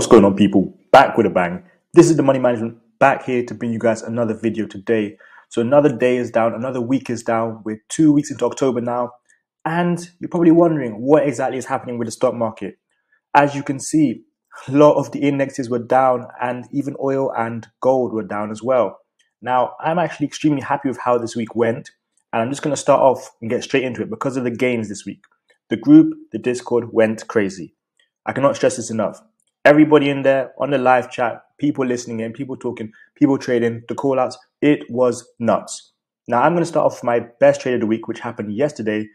What's going on, people? Back with a bang. This is the Money Management back here to bring you guys another video today. So, another day is down, another week is down. We're two weeks into October now, and you're probably wondering what exactly is happening with the stock market. As you can see, a lot of the indexes were down, and even oil and gold were down as well. Now, I'm actually extremely happy with how this week went, and I'm just going to start off and get straight into it because of the gains this week. The group, the Discord went crazy. I cannot stress this enough everybody in there on the live chat, people listening in, people talking, people trading, the call outs, it was nuts. Now I'm going to start off my best trade of the week, which happened yesterday,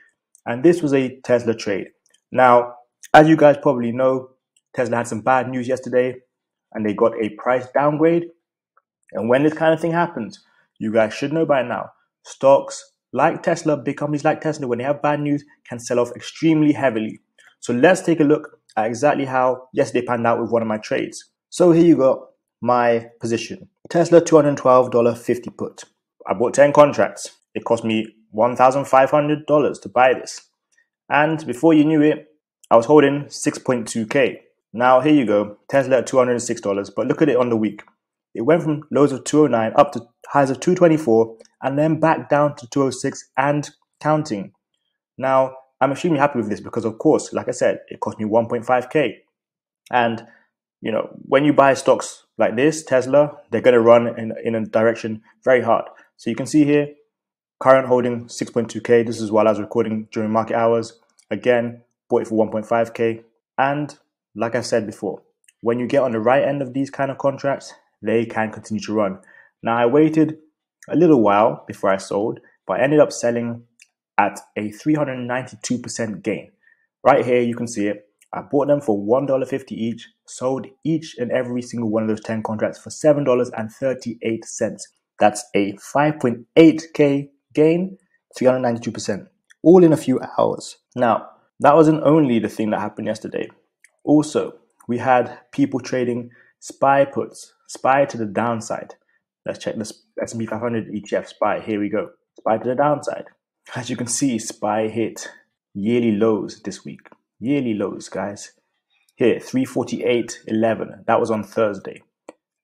and this was a Tesla trade. Now, as you guys probably know, Tesla had some bad news yesterday, and they got a price downgrade. And when this kind of thing happens, you guys should know by now, stocks like Tesla, big companies like Tesla, when they have bad news, can sell off extremely heavily. So let's take a look at exactly how yesterday panned out with one of my trades. So here you go, my position. Tesla $212.50 put. I bought 10 contracts. It cost me $1,500 to buy this. And before you knew it, I was holding 6.2K. Now here you go, Tesla at $206, but look at it on the week. It went from lows of 209 up to highs of 224 and then back down to 206 and counting. Now, I'm extremely happy with this because, of course, like I said, it cost me 1.5k. And you know, when you buy stocks like this, Tesla, they're going to run in, in a direction very hard. So you can see here, current holding 6.2k. This is while I was recording during market hours. Again, bought it for 1.5k. And like I said before, when you get on the right end of these kind of contracts, they can continue to run. Now I waited a little while before I sold, but I ended up selling at a 392% gain. Right here, you can see it. I bought them for $1.50 each, sold each and every single one of those 10 contracts for $7.38. That's a 5.8K gain, 392%, all in a few hours. Now, that wasn't only the thing that happened yesterday. Also, we had people trading SPY puts, SPY to the downside. Let's check this S&P 500 ETF SPY. Here we go. SPY to the downside. As you can see, SPY hit yearly lows this week. Yearly lows, guys. Here, 348.11. That was on Thursday.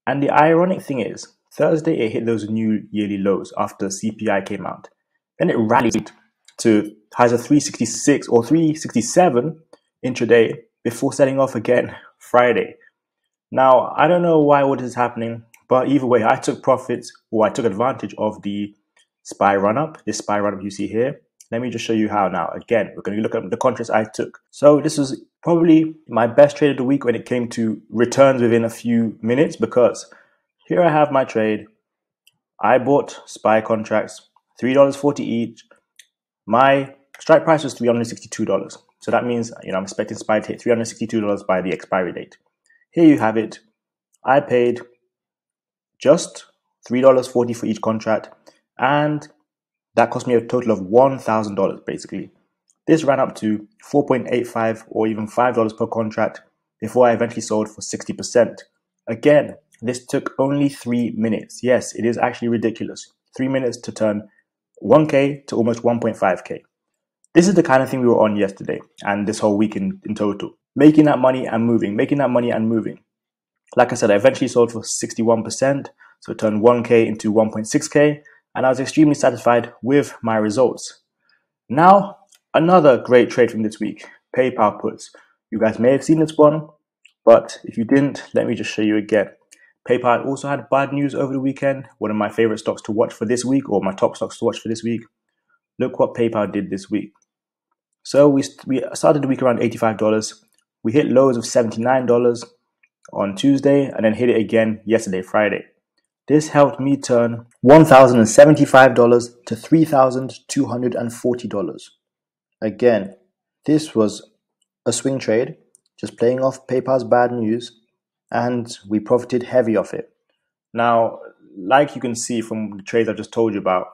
And the ironic thing is, Thursday it hit those new yearly lows after CPI came out. Then it rallied to highs of 366 or 367 intraday before setting off again Friday. Now, I don't know why all this is happening, but either way, I took profits or I took advantage of the SPY run up, this SPY run up you see here. Let me just show you how now. Again, we're going to look at the contracts I took. So this was probably my best trade of the week when it came to returns within a few minutes because here I have my trade. I bought SPY contracts, $3.40 each. My strike price was $362. So that means, you know, I'm expecting SPY to hit $362 by the expiry date. Here you have it. I paid just $3.40 for each contract and that cost me a total of $1,000 basically. This ran up to 4.85 or even $5 per contract before I eventually sold for 60%. Again, this took only three minutes. Yes, it is actually ridiculous. Three minutes to turn 1K to almost 1.5K. This is the kind of thing we were on yesterday and this whole week in, in total. Making that money and moving, making that money and moving. Like I said, I eventually sold for 61%, so turned 1K into 1.6K, and I was extremely satisfied with my results. Now, another great trade from this week PayPal puts. You guys may have seen this one, but if you didn't, let me just show you again. PayPal also had bad news over the weekend, one of my favorite stocks to watch for this week, or my top stocks to watch for this week. Look what PayPal did this week. So we, we started the week around $85. We hit lows of $79 on Tuesday and then hit it again yesterday, Friday. This helped me turn $1,075 to $3,240. Again, this was a swing trade, just playing off PayPal's bad news, and we profited heavy off it. Now, like you can see from the trades I just told you about,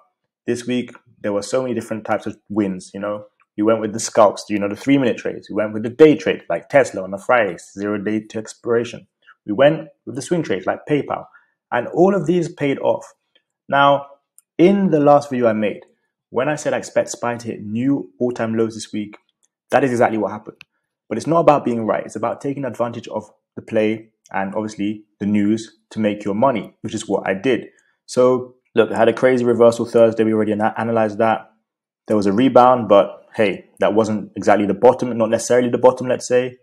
this week there were so many different types of wins, you know. We went with the scalps, you know, the three minute trades. We went with the day trade, like Tesla on the Friday, zero day to expiration. We went with the swing trades, like PayPal. And all of these paid off. Now, in the last video I made, when I said I expect SPY to hit new all time lows this week, that is exactly what happened. But it's not about being right, it's about taking advantage of the play and obviously the news to make your money, which is what I did. So look, I had a crazy reversal Thursday. We already analyzed that. There was a rebound, but hey, that wasn't exactly the bottom, not necessarily the bottom, let's say.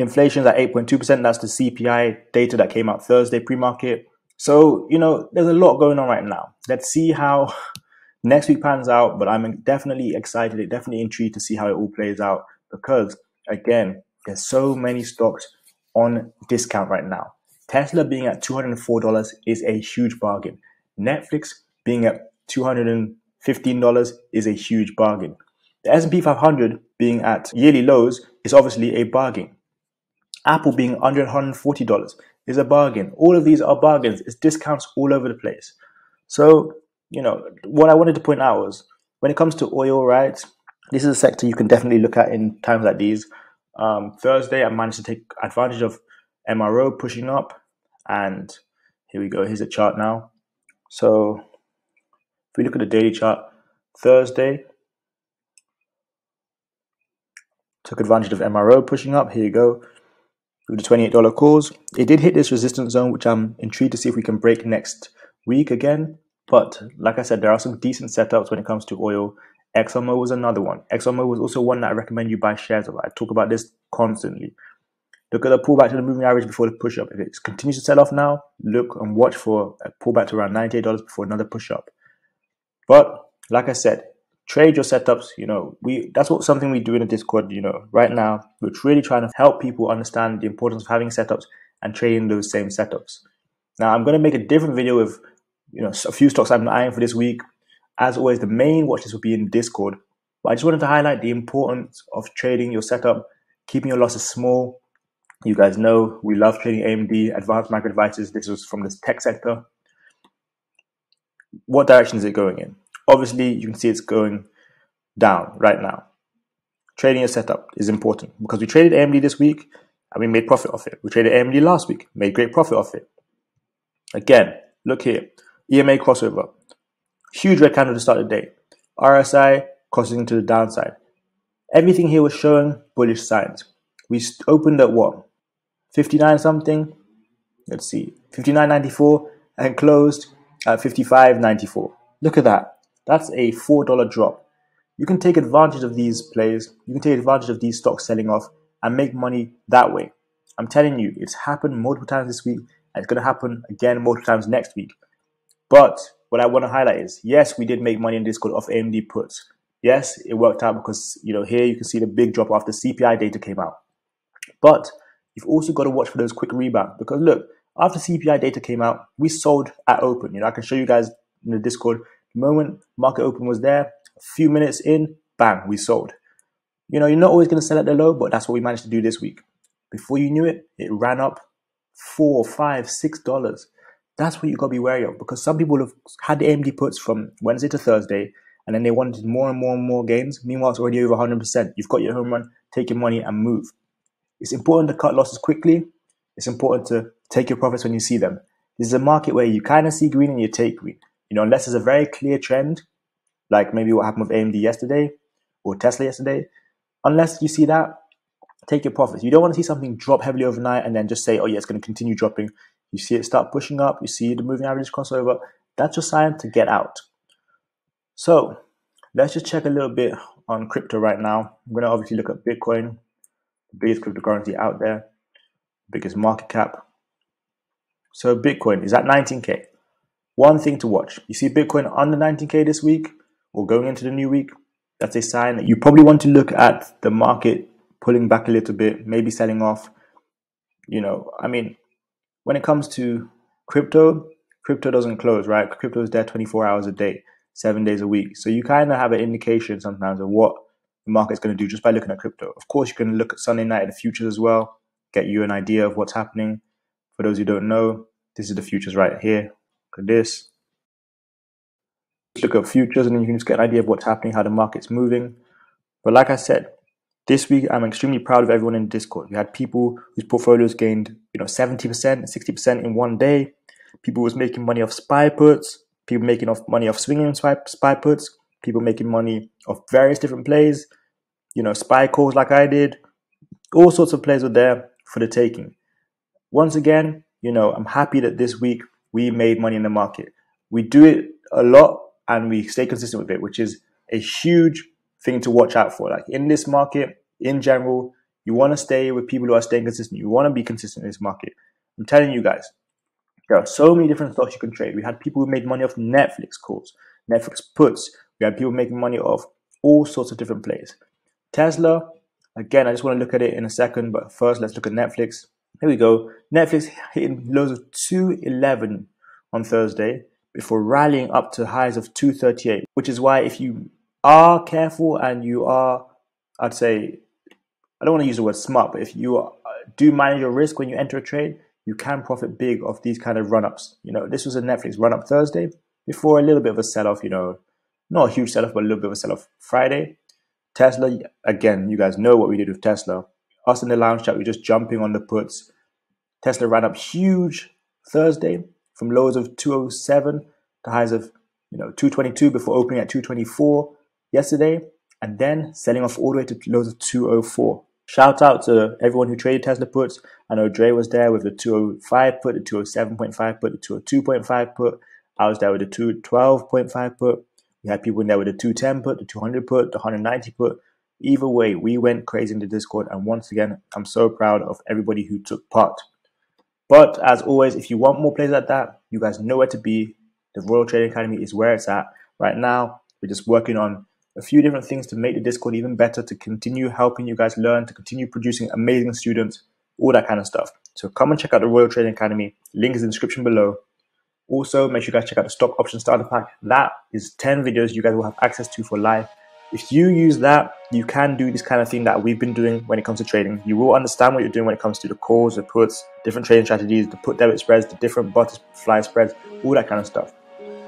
Inflation's at 8.2%. That's the CPI data that came out Thursday pre-market. So, you know, there's a lot going on right now. Let's see how next week pans out, but I'm definitely excited, definitely intrigued to see how it all plays out because, again, there's so many stocks on discount right now. Tesla being at $204 is a huge bargain. Netflix being at $215 is a huge bargain. The S&P 500 being at yearly lows is obviously a bargain. Apple being under $140 is a bargain. All of these are bargains. It's discounts all over the place. So you know, what I wanted to point out was when it comes to oil, right? This is a sector you can definitely look at in times like these. Um, Thursday, I managed to take advantage of MRO pushing up, and here we go. Here's a chart now. So if we look at the daily chart, Thursday took advantage of MRO pushing up. Here you go. With the $28 calls, it did hit this resistance zone, which I'm intrigued to see if we can break next week again. But like I said, there are some decent setups when it comes to oil. ExxonMobil was another one. ExxonMobil was also one that I recommend you buy shares of. I talk about this constantly. Look at the pullback to the moving average before the push up. If it continues to sell off now, look and watch for a pullback to around $98 before another push up. But like I said, trade your setups. You know, we that's what something we do in the Discord. You know, right now we're really trying to help people understand the importance of having setups and trading those same setups. Now I'm going to make a different video with you know, a few stocks I'm eyeing for this week. As always, the main watch list will be in Discord. But I just wanted to highlight the importance of trading your setup, keeping your losses small. You guys know we love trading AMD, advanced micro devices. This was from the tech sector. What direction is it going in? Obviously, you can see it's going down right now. Trading a setup is important because we traded AMD this week and we made profit off it. We traded AMD last week, made great profit off it. Again, look here. EMA crossover. Huge red candle to start the day. RSI crossing to the downside. Everything here was showing bullish signs. We opened at what? 59 something? Let's see. 59.94 and closed at 55.94. Look at that. That's a $4 drop. You can take advantage of these plays. You can take advantage of these stocks selling off and make money that way. I'm telling you, it's happened multiple times this week and it's going to happen again multiple times next week. But what I want to highlight is, yes, we did make money in Discord off AMD puts. Yes, it worked out because, you know, here you can see the big drop after CPI data came out. But you've also got to watch for those quick rebounds because look, after CPI data came out, we sold at open. You know, I can show you guys in the Discord. Moment market open was there, a few minutes in, bang, we sold. You know, you're not always going to sell at the low, but that's what we managed to do this week. Before you knew it, it ran up four, five, six dollars. That's what you got to be wary of because some people have had the AMD puts from Wednesday to Thursday and then they wanted more and more and more gains. Meanwhile, it's already over 100%. You've got your home run, take your money and move. It's important to cut losses quickly. It's important to take your profits when you see them. This is a market where you kind of see green and you take green. You know, unless there's a very clear trend, like maybe what happened with AMD yesterday or Tesla yesterday. Unless you see that, take your profits. You don't want to see something drop heavily overnight and then just say, oh yeah, it's going to continue dropping you see it start pushing up, you see the moving average crossover, that's your sign to get out. So let's just check a little bit on crypto right now. I'm going to obviously look at Bitcoin, the biggest cryptocurrency out there, biggest market cap. So Bitcoin is at 19K. One thing to watch. You see Bitcoin under 19K this week or going into the new week, that's a sign that you probably want to look at the market pulling back a little bit, maybe selling off. You know, I mean, when it comes to crypto, crypto doesn't close, right? Crypto is there 24 hours a day, seven days a week. So you kind of have an indication sometimes of what the market's going to do just by looking at crypto. Of course, you can look at Sunday night at the futures as well, get you an idea of what's happening. For those who don't know, this is the futures right here. Look at this. Look at futures and then you can just get an idea of what's happening, how the market's moving. But like I said, this week, I'm extremely proud of everyone in Discord. We had people whose portfolios gained, you know, 70%, 60% in one day. People was making money off SPY puts. People making off money off swinging SPY, SPY puts. People making money off various different plays. You know, SPY calls like I did. All sorts of plays were there for the taking. once again, you know, I'm happy that this week we made money in the market. We do it a lot and we stay consistent with it, which is a huge thing to watch out for. Like in this market, in general, you want to stay with people who are staying consistent. You want to be consistent in this market. I'm telling you guys, there are so many different stocks you can trade. We had people who made money off Netflix calls, Netflix puts. We had people making money off all sorts of different plays. Tesla, again, I just want to look at it in a second, but first let's look at Netflix. Here we go. Netflix hitting lows of 211 on Thursday before rallying up to highs of 238, which is why if you are careful and you are, I'd say, I don't want to use the word smart, but if you are, do manage your risk when you enter a trade, you can profit big off these kind of run ups. You know, this was a Netflix run up Thursday before a little bit of a sell off, you know, not a huge sell off, but a little bit of a sell off Friday. Tesla, again, you guys know what we did with Tesla. Us in the lounge chat, we are just jumping on the puts. Tesla ran up huge Thursday from lows of 207 to highs of you know 222 before opening at 224 yesterday, and then selling off all the way to lows of 204. Shout out to everyone who traded Tesla puts. I know Dre was there with the 205 put, the 207.5 put, the 202.5 put. I was there with the 212.5 put. We had people in there with the 210 put, the 200 put, the 190 put. Either way, we went crazy in the Discord. And once again, I'm so proud of everybody who took part. But as always, if you want more plays like that, you guys know where to be. The Royal Trading Academy is where it's at. Right now, we're just working on a few different things to make the Discord even better, to continue helping you guys learn, to continue producing amazing students, all that kind of stuff. So come and check out the Royal Trading Academy. Link is in the description below. Also, make sure you guys check out the Stock Option Starter Pack. That is 10 videos you guys will have access to for life. If you use that, you can do this kind of thing that we've been doing when it comes to trading. You will understand what you're doing when it comes to the calls, the puts, different trading strategies, the put debit spreads, the different butterfly spreads, all that kind of stuff.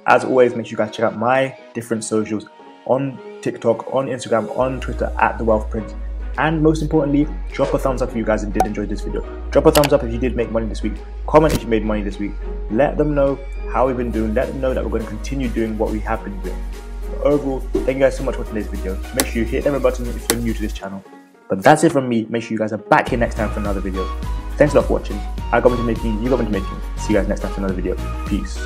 As always, make sure you guys check out my different socials on TikTok, on Instagram, on Twitter at The Wealth Prince. And most importantly, drop a thumbs up if you guys did enjoy this video. Drop a thumbs up if you did make money this week. Comment if you made money this week. Let them know how we've been doing. Let them know that we're going to continue doing what we have been doing. Overall, thank you guys so much for today's video. Make sure you hit the button if you're new to this channel. But that's it from me. Make sure you guys are back here next time for another video. Thanks a lot for watching. I got into making, you got into making. See you guys next time for another video. Peace.